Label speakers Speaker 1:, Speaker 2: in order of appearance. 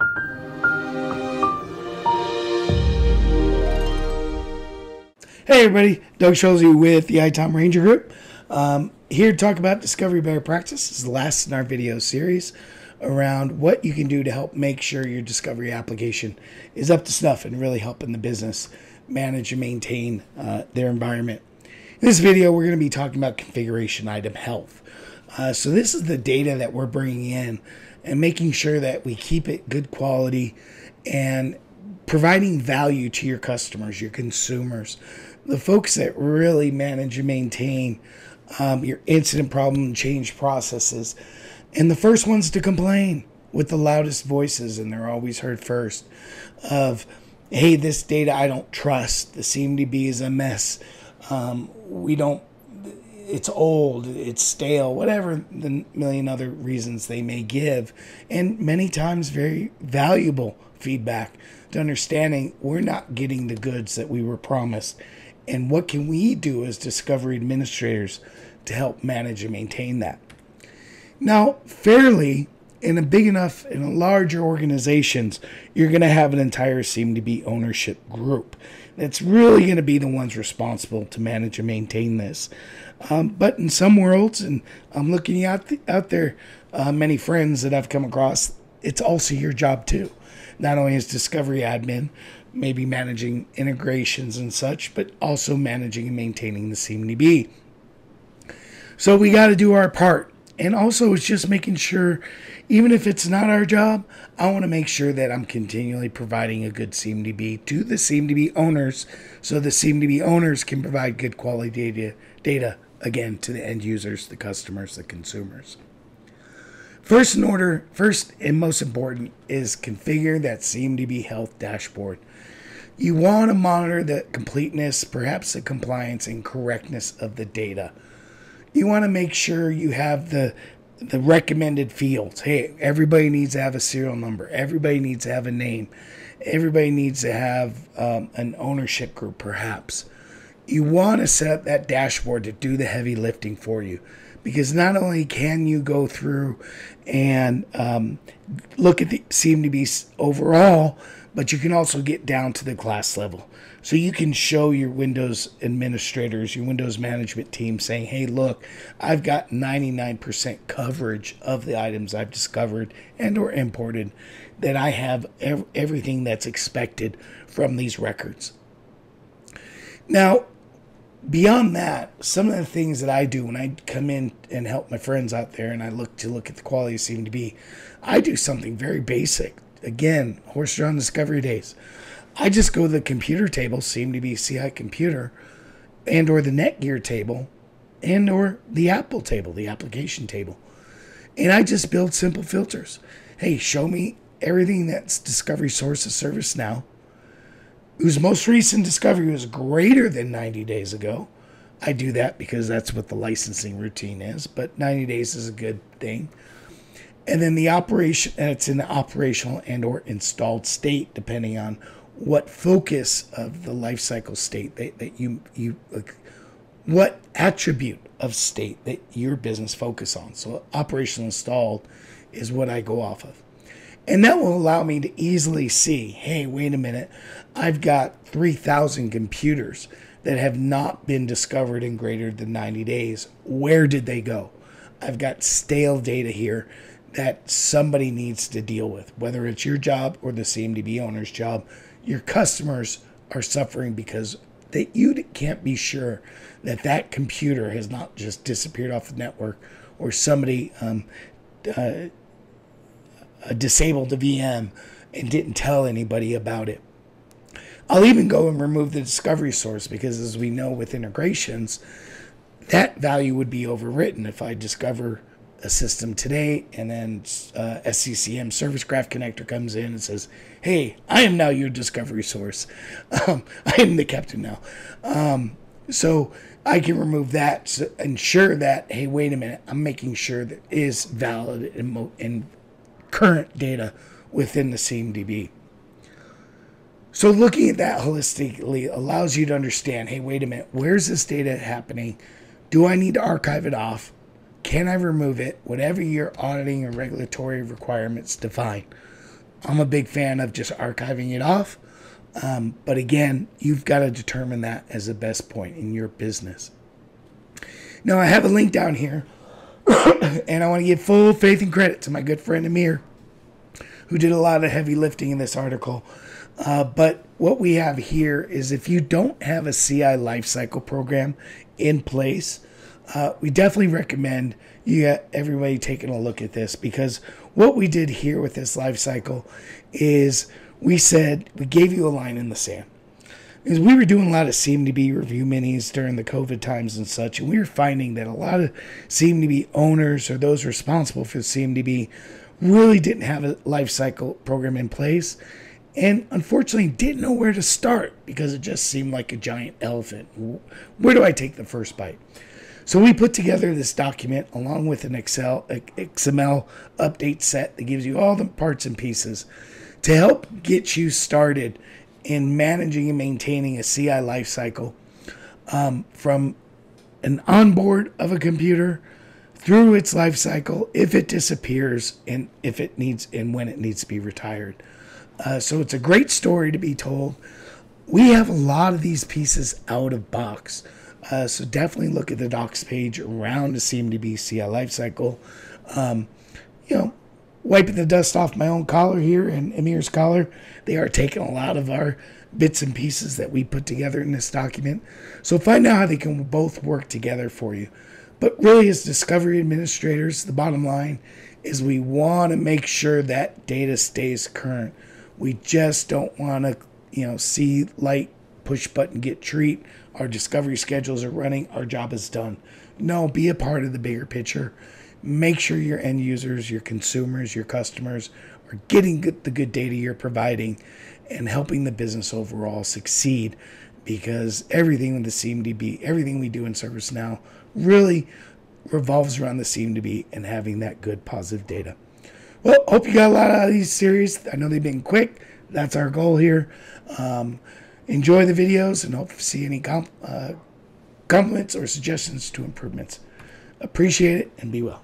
Speaker 1: Hey everybody, Doug Schulze with the ITOM Ranger Group. Um, here to talk about Discovery Better Practice. This is the last in our video series around what you can do to help make sure your Discovery application is up to snuff and really helping the business manage and maintain uh, their environment. In this video, we're going to be talking about configuration item health. Uh, so this is the data that we're bringing in and making sure that we keep it good quality and providing value to your customers, your consumers, the folks that really manage and maintain um, your incident problem and change processes, and the first ones to complain with the loudest voices, and they're always heard first, of, hey, this data I don't trust. The CMDB is a mess. Um, we don't, it's old, it's stale, whatever the million other reasons they may give. And many times very valuable feedback to understanding we're not getting the goods that we were promised and what can we do as discovery administrators to help manage and maintain that? Now, fairly, in a big enough, in a larger organizations, you're going to have an entire CMDB ownership group that's really going to be the ones responsible to manage and maintain this. Um, but in some worlds, and I'm looking out out there, uh, many friends that I've come across, it's also your job too. Not only as discovery admin, maybe managing integrations and such, but also managing and maintaining the CMDB. So we got to do our part. And also, it's just making sure, even if it's not our job, I want to make sure that I'm continually providing a good CMDB to the CMDB owners so the CMDB owners can provide good quality data, data again to the end users, the customers, the consumers. First in order, first and most important is configure that CMDB health dashboard. You want to monitor the completeness, perhaps the compliance and correctness of the data. You want to make sure you have the the recommended fields. Hey, everybody needs to have a serial number. Everybody needs to have a name. Everybody needs to have um, an ownership group, perhaps. You want to set up that dashboard to do the heavy lifting for you because not only can you go through and um, look at the CMDB overall, but you can also get down to the class level. So you can show your Windows administrators, your Windows management team saying, hey, look, I've got 99% coverage of the items I've discovered and or imported that I have ev- everything that's expected from these records. Now, beyond that, some of the things that I do when I come in and help my friends out there and I look to look at the quality of be, I do something very basic again, horse drawn discovery days. I just go to the computer table, CMDB CI computer, and or the Netgear table, and or the Apple table, the application table. And I just build simple filters. Hey, show me everything that's discovery source of ServiceNow, whose most recent discovery was greater than 90 days ago. I do that because that's what the licensing routine is, but 90 days is a good thing and then the operation and it's in the operational and or installed state depending on what focus of the life cycle state that, that you you like, what attribute of state that your business focus on. So operational installed is what i go off of. And that will allow me to easily see hey wait a minute i've got 3000 computers that have not been discovered in greater than 90 days. Where did they go? I've got stale data here that somebody needs to deal with, whether it's your job or the CMDB owner's job. Your customers are suffering because that you can't be sure that that computer has not just disappeared off the network or somebody um, uh, disabled the VM and didn't tell anybody about it. I'll even go and remove the discovery source because, as we know with integrations, that value would be overwritten if I discover a system today, and then uh, SCCM Service Graph Connector comes in and says, "Hey, I am now your discovery source. Um, I am the captain now." Um, so I can remove that, to ensure that hey, wait a minute, I'm making sure that is valid and, and current data within the CMDB. So looking at that holistically allows you to understand, hey, wait a minute, where's this data happening? Do I need to archive it off? Can I remove it? Whatever your auditing or regulatory requirements define. I'm a big fan of just archiving it off. Um, but again, you've got to determine that as the best point in your business. Now, I have a link down here, and I want to give full faith and credit to my good friend Amir, who did a lot of heavy lifting in this article. Uh, but what we have here is if you don't have a CI lifecycle program in place, uh, we definitely recommend you get everybody taking a look at this because what we did here with this life cycle is we said we gave you a line in the sand because we were doing a lot of CMDB review minis during the COVID times and such, and we were finding that a lot of CMDB owners or those responsible for CMDB really didn't have a life cycle program in place and unfortunately didn't know where to start because it just seemed like a giant elephant. Where do I take the first bite? So we put together this document along with an Excel XML update set that gives you all the parts and pieces to help get you started in managing and maintaining a CI lifecycle um, from an onboard of a computer through its life cycle if it disappears and if it needs and when it needs to be retired. Uh, so it's a great story to be told. We have a lot of these pieces out of box. Uh, so definitely look at the docs page around the CMDB CI lifecycle. Um, you know, wiping the dust off my own collar here and Amir's collar, they are taking a lot of our bits and pieces that we put together in this document. So find out how they can both work together for you. But really, as discovery administrators, the bottom line is we want to make sure that data stays current. We just don't want to, you know, see light, push button, get treat. Our discovery schedules are running. Our job is done. No, be a part of the bigger picture. Make sure your end users, your consumers, your customers are getting the good data you're providing and helping the business overall succeed because everything with the CMDB, everything we do in ServiceNow really revolves around the CMDB and having that good positive data. Well, hope you got a lot out of these series. I know they've been quick. That's our goal here. Um, enjoy the videos and hope to see any comp- uh, compliments or suggestions to improvements. Appreciate it and be well.